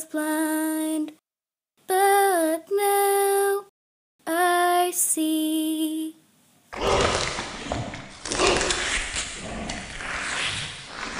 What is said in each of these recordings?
was blind, but now I see.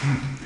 Hmm.